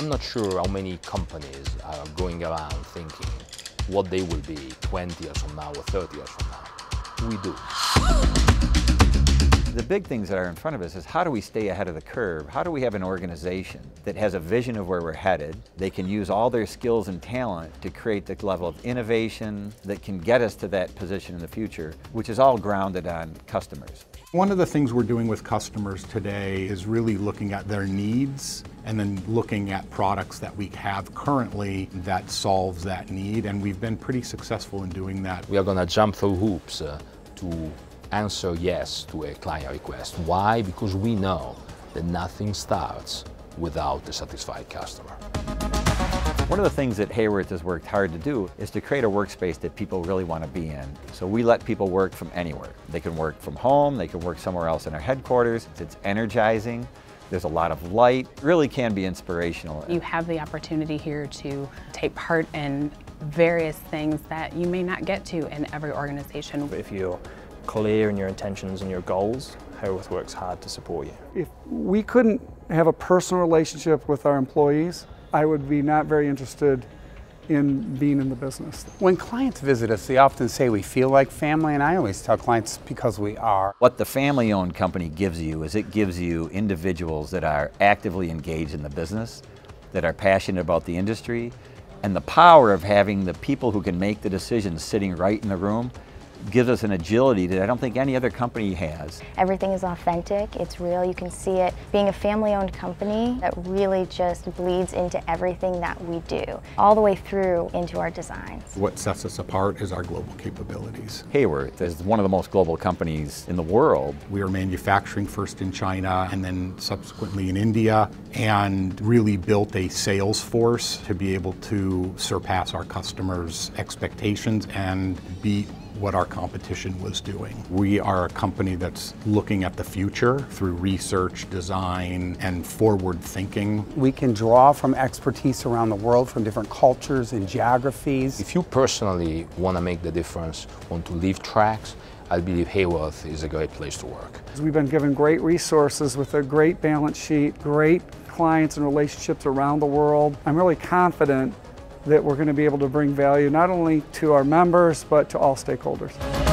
I'm not sure how many companies are going around thinking what they will be 20 years from now or 30 years from now. We do. The big things that are in front of us is how do we stay ahead of the curve? How do we have an organization that has a vision of where we're headed? They can use all their skills and talent to create the level of innovation that can get us to that position in the future, which is all grounded on customers. One of the things we're doing with customers today is really looking at their needs and then looking at products that we have currently that solves that need and we've been pretty successful in doing that. We are going to jump through hoops uh, to answer yes to a client request. Why? Because we know that nothing starts without a satisfied customer. One of the things that Haworth has worked hard to do is to create a workspace that people really want to be in. So we let people work from anywhere. They can work from home, they can work somewhere else in our headquarters. It's energizing. There's a lot of light, really can be inspirational. You have the opportunity here to take part in various things that you may not get to in every organization. If you're clear in your intentions and your goals, Haworth works hard to support you. If we couldn't have a personal relationship with our employees, I would be not very interested in being in the business. When clients visit us, they often say we feel like family, and I always tell clients because we are. What the family owned company gives you is it gives you individuals that are actively engaged in the business, that are passionate about the industry, and the power of having the people who can make the decisions sitting right in the room gives us an agility that I don't think any other company has. Everything is authentic, it's real, you can see it. Being a family-owned company, that really just bleeds into everything that we do, all the way through into our designs. What sets us apart is our global capabilities. Haworth is one of the most global companies in the world. We are manufacturing first in China and then subsequently in India and really built a sales force to be able to surpass our customers' expectations and beat what our competition was doing. We are a company that's looking at the future through research, design, and forward thinking. We can draw from expertise around the world from different cultures and geographies. If you personally want to make the difference, want to leave tracks, I believe Haworth is a great place to work. We've been given great resources with a great balance sheet, great clients and relationships around the world. I'm really confident that we're going to be able to bring value not only to our members but to all stakeholders.